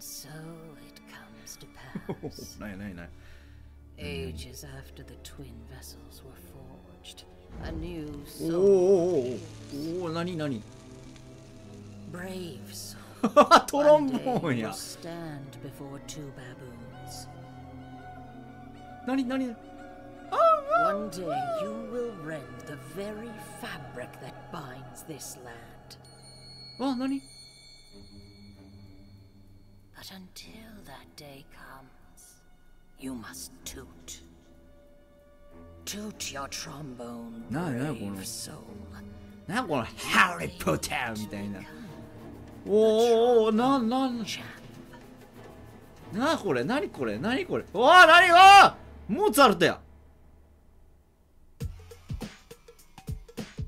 So it comes to oh, pass. no, no, no. Ages after the twin vessels were forged, a new soul. Oh, oh, nani nani. Brave soul. Trombone Yeah. Stand before two baboons. Nani nani. One day you will rend the very fabric that binds this land. Oh, nani. But until that day comes, you must toot. Toot your trombone, brave soul. なんこのハリー・ポッターみたいなおーおーなな Champ. なこれ何これ何これおー何わーモーツァルトや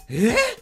ええ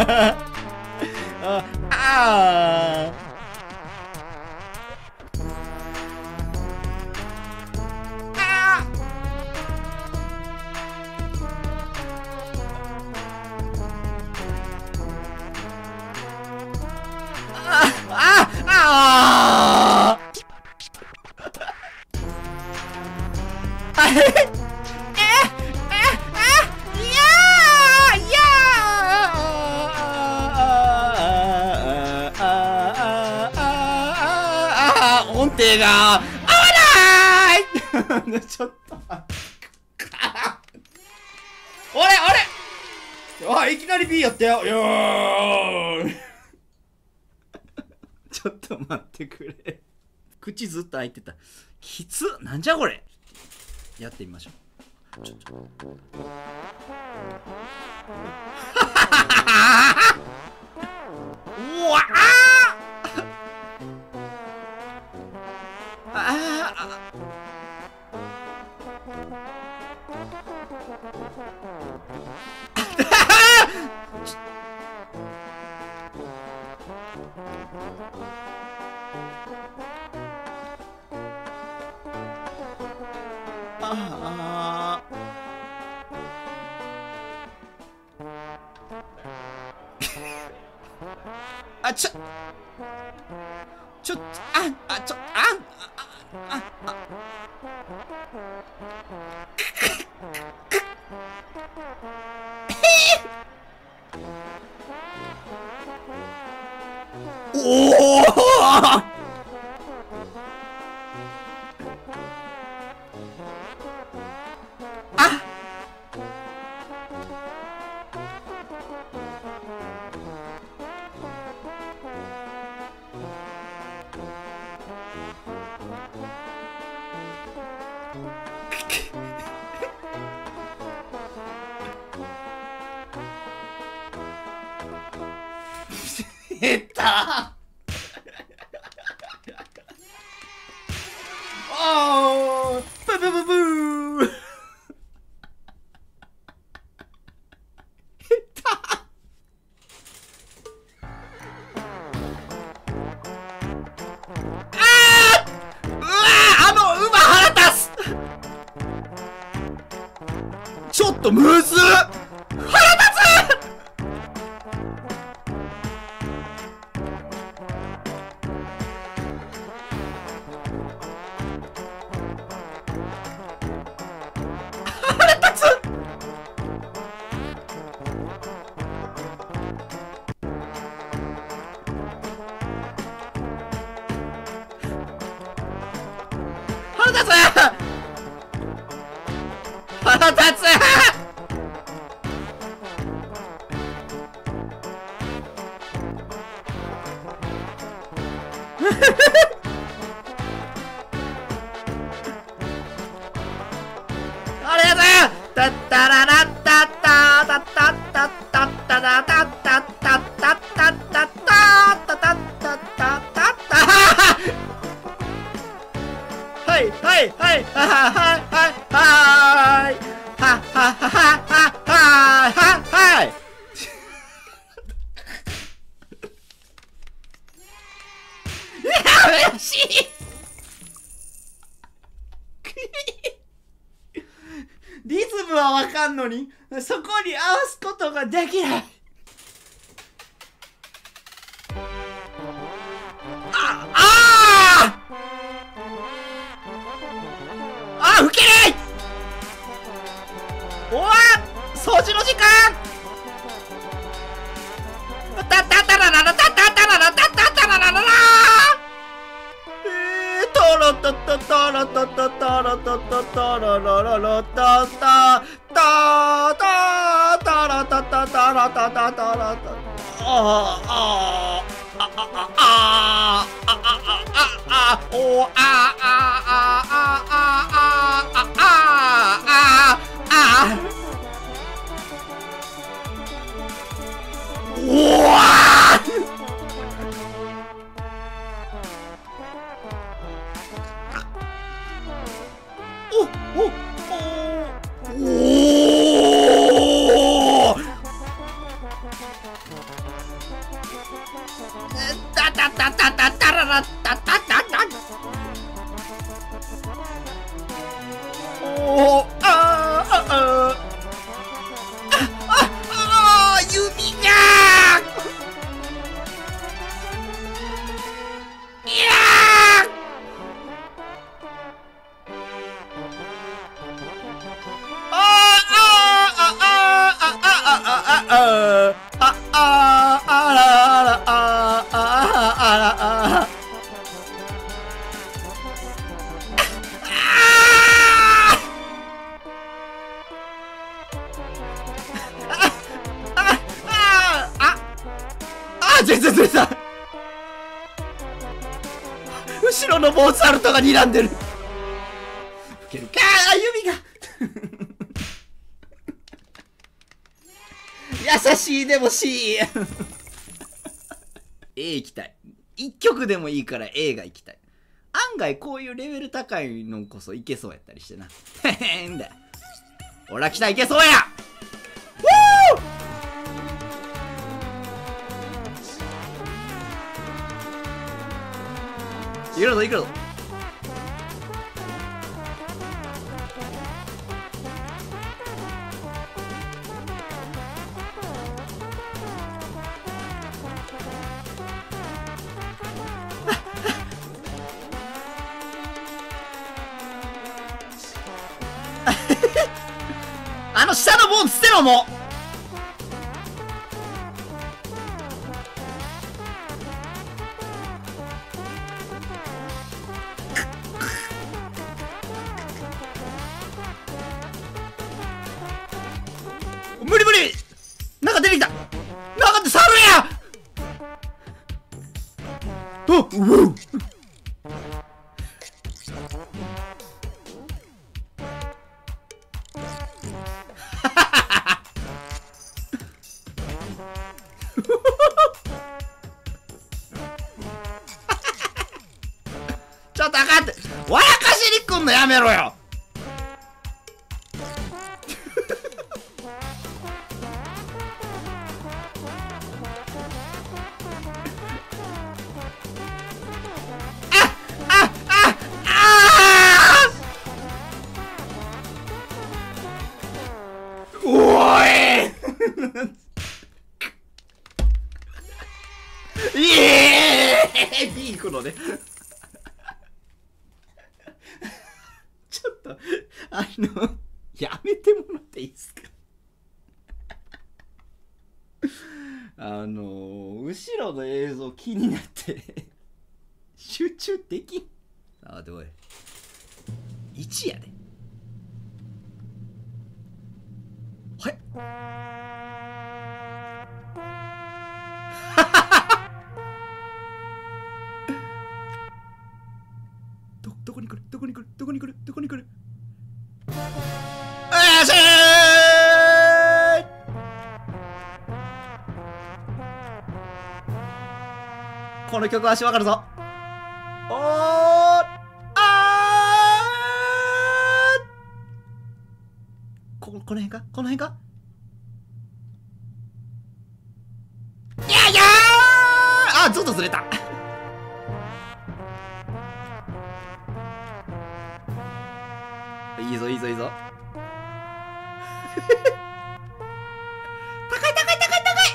あ音程が合わない。ちょっと。待ってあれあれ。あいきなり B やったよ。よー ちょっと待ってくれ。口ずっと開いてた。きつなんじゃこれ。やってみましょう。ちょっと 아... 아 아차! 哇！下手。おーブブブブ。ー下手。あうわあの馬腹立つ。ちょっとむずっ。腹立つ Ha ha ha! はいはいはいはいはいはいはいはいはいはいリズムはわかんのにそこに合わすことができない。あおあああああああああおわおおおおタタタタああららあああらあ。ああああ全然ずれた後ろのモーツァルトが睨んでるウケるかあ指が優しいでもしい A 行きたい。1曲でもいいから A が行きたい。案外こういうレベル高いのこそいけそうやったりしてな。へへんだ。俺は来たいけそうや。いけるぞいくぞいくぞ。ボーン捨てろも。う無理無理。なんか出てきた。なんかって猿やあうろよ。え、このね。あのやめてもらっていいですか？あの後ろの映像気になって集中できん。あでおい1やで。はい。どどこに来る？どこに来る？どこに来る？どこに来る？あしーいこの曲足わかるぞ。おーあーここの辺か？この辺か？いやいやーあずっとずれた。いいぞいいぞいいぞ。高い高い高い高い！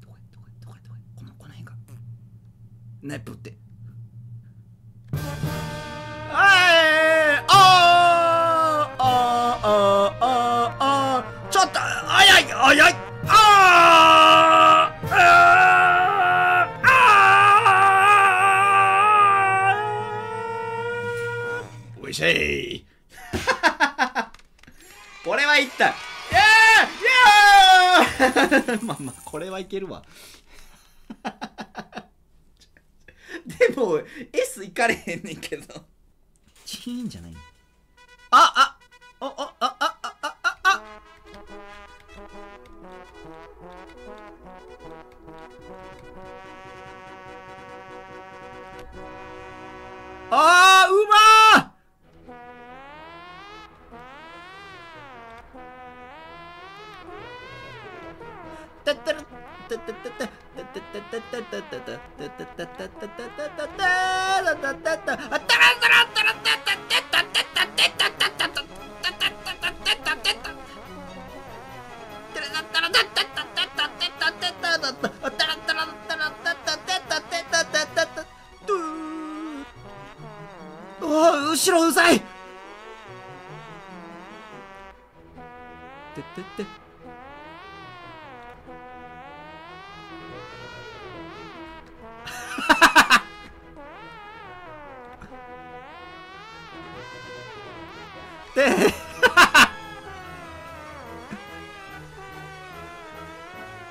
どこどこどこどここのこの辺が。ナイプって。ああああああちょっとあやいあやい！ああし いこれはいったイエーイイエー まあまあ、これはいけるわ。でも、S いかれへんねんけど。チーンじゃないああ da, da, で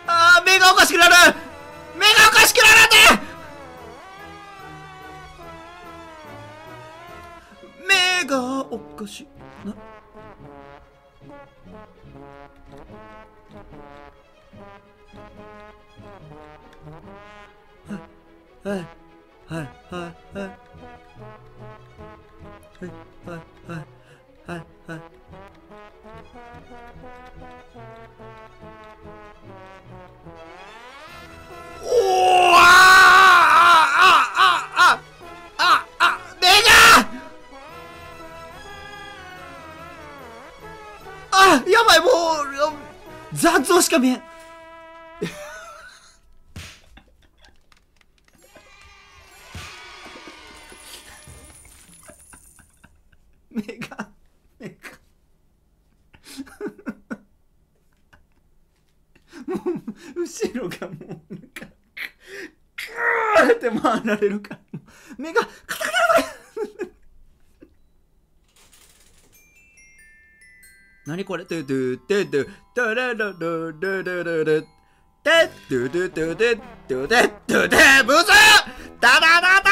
あー目がおかしくなる。目がおかしくなるって。目がおかしな。はい。はい。はい。はい。はい。はい。はい。はいはいおーあーああああああ目があやばいもう残像しか見えん目が後ろがもうなんかーって回られるから目がカタカタ何これトゥトゥトゥトゥトゥラララララララテッドゥドゥドゥドゥドゥドゥドゥブスダダダ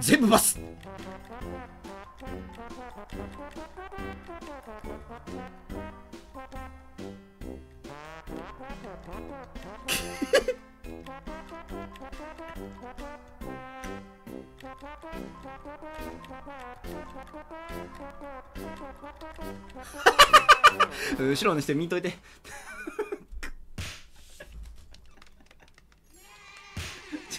全部バス。後ろにして見といて。